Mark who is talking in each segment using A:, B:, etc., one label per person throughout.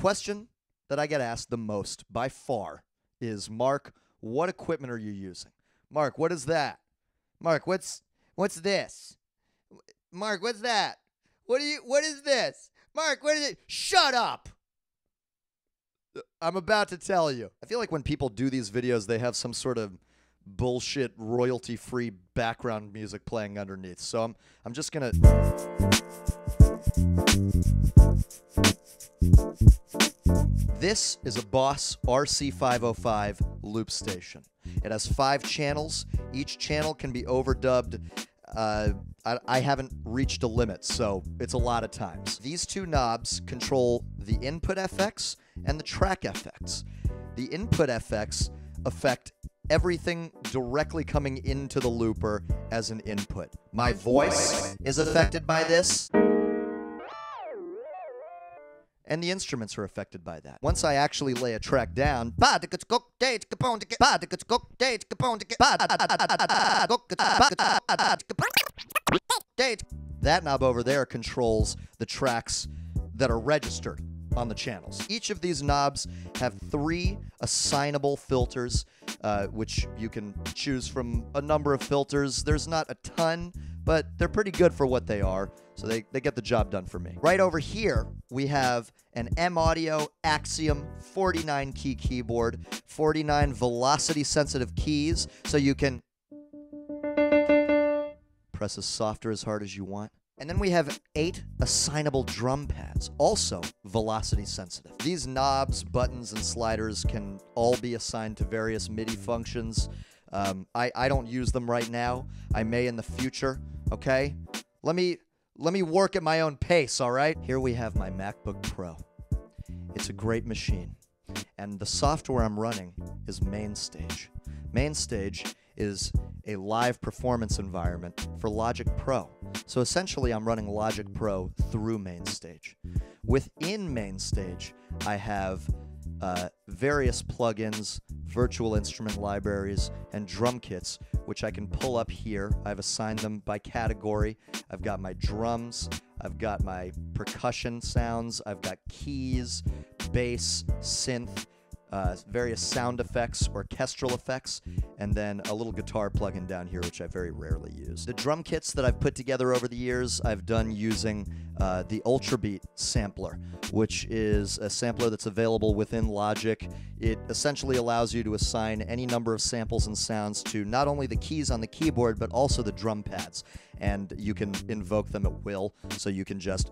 A: question that I get asked the most by far is Marc, what equipment are you using? Marc, what is that? Marc, what's what's this? Marc, what's that? What do you what is this? Marc, what is it? Shut up. I'm about to tell you. I feel like when people do these videos, they have some sort of bullshit royalty free background music playing underneath. So I'm I'm just gonna This is a Boss RC505 loop station. It has five channels. Each channel can be overdubbed. Uh, I, I haven't reached a limit, so it's a lot of times. These two knobs control the input FX and the track FX. The input FX affect everything directly coming into the looper as an input. My voice is affected by this and the instruments are affected by that. Once I actually lay a track down, that knob over there controls the tracks that are registered on the channels. Each of these knobs have three assignable filters, uh, which you can choose from a number of filters. There's not a ton, but they're pretty good for what they are. So they, they get the job done for me. Right over here, we have an M Audio Axiom 49 key keyboard, 49 velocity sensitive keys, so you can press as soft or as hard as you want. And then we have eight assignable drum pads, also velocity sensitive. These knobs, buttons, and sliders can all be assigned to various MIDI functions. Um, I, I don't use them right now. I may in the future, okay? Let me let me work at my own pace, all right? Here we have my MacBook Pro. It's a great machine. And the software I'm running is MainStage. MainStage is a live performance environment for Logic Pro. So essentially, I'm running Logic Pro through MainStage. Within MainStage, I have uh, various plugins, virtual instrument libraries, and drum kits, which I can pull up here. I've assigned them by category. I've got my drums, I've got my percussion sounds, I've got keys, bass, synth, uh, various sound effects, orchestral effects, and then a little guitar plugin down here, which I very rarely use. The drum kits that I've put together over the years, I've done using uh, the Ultrabeat sampler, which is a sampler that's available within Logic. It essentially allows you to assign any number of samples and sounds to not only the keys on the keyboard, but also the drum pads. And you can invoke them at will, so you can just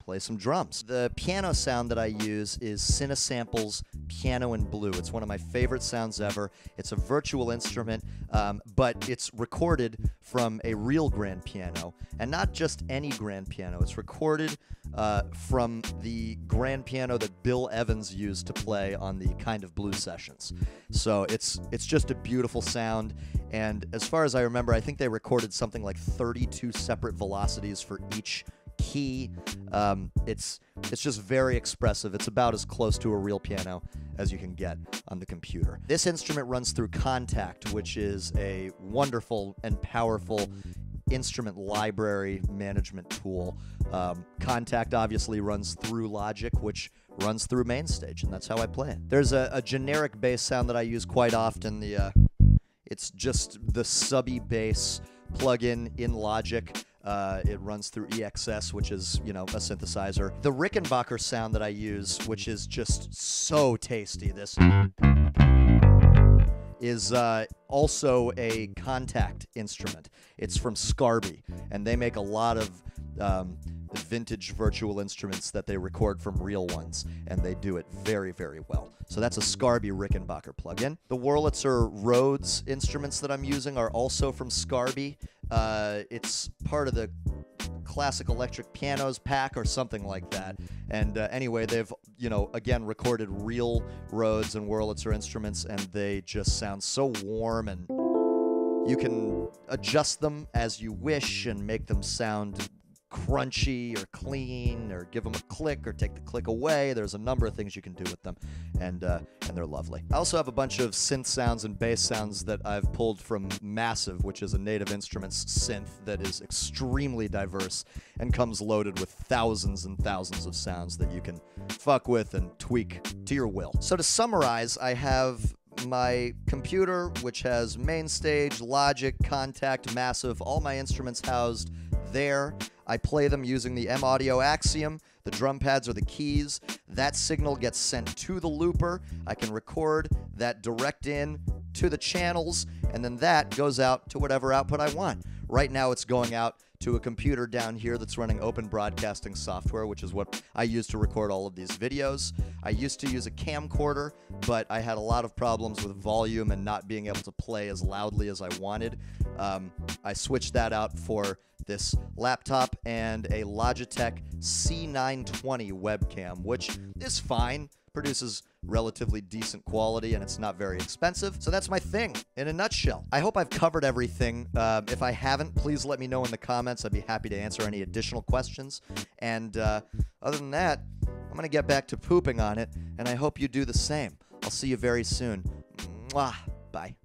A: play some drums. The piano sound that I use is Cinesamples' Piano in Blue. It's one of my favorite sounds ever. It's a virtual instrument, um, but it's recorded from a real grand piano, and not just any grand piano. It's recorded uh, from the grand piano that Bill Evans used to play on the Kind of Blue sessions. So it's it's just a beautiful sound. And as far as I remember, I think they recorded something like 32 separate velocities for each key. Um, it's it's just very expressive. It's about as close to a real piano as you can get on the computer. This instrument runs through Kontakt, which is a wonderful and powerful instrument library management tool. Um, Kontakt obviously runs through Logic, which runs through MainStage, and that's how I play it. There's a, a generic bass sound that I use quite often. The uh, it's just the subby bass plugin in Logic. Uh, it runs through EXS, which is, you know, a synthesizer. The Rickenbacker sound that I use, which is just so tasty, this is uh, also a Kontakt instrument. It's from Scarbee, and they make a lot of um, vintage virtual instruments that they record from real ones, and they do it very, very well. So that's a Scarbee Rickenbacker plugin. The Wurlitzer Rhodes instruments that I'm using are also from Scarbee. Uh, it's part of the classic electric pianos pack or something like that. And uh, anyway, they've, you know, again recorded real Rhodes and Wurlitzer instruments, and they just sound so warm and you can adjust them as you wish and make them sound crunchy or clean or give them a click or take the click away. There's a number of things you can do with them, and uh, and they're lovely. I also have a bunch of synth sounds and bass sounds that I've pulled from Massive, which is a Native Instruments synth that is extremely diverse and comes loaded with thousands and thousands of sounds that you can fuck with and tweak to your will. So to summarize, I have my computer, which has MainStage, logic, Kontakt, massive, all my instruments housed there. I play them using the M Audio Axiom. The drum pads are the keys. That signal gets sent to the looper. I can record that direct in to the channels, and then that goes out to whatever output I want. Right now, it's going out to a computer down here that's running open broadcasting software, which is what I use to record all of these videos. I used to use a camcorder, but I had a lot of problems with volume and not being able to play as loudly as I wanted. Um, I switched that out for this laptop and a Logitech C920 webcam, which is fine, produces relatively decent quality, and it's not very expensive. So that's my thing in a nutshell. I hope I've covered everything. Uh, if I haven't, please let me know in the comments. I'd be happy to answer any additional questions. And uh, other than that, I'm going to get back to pooping on it, and I hope you do the same. I'll see you very soon. Mwah. Bye.